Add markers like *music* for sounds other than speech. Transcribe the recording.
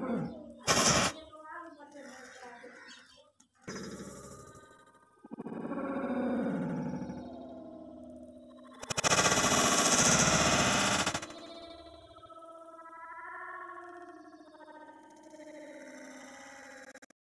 Mm-hmm. *clears throat*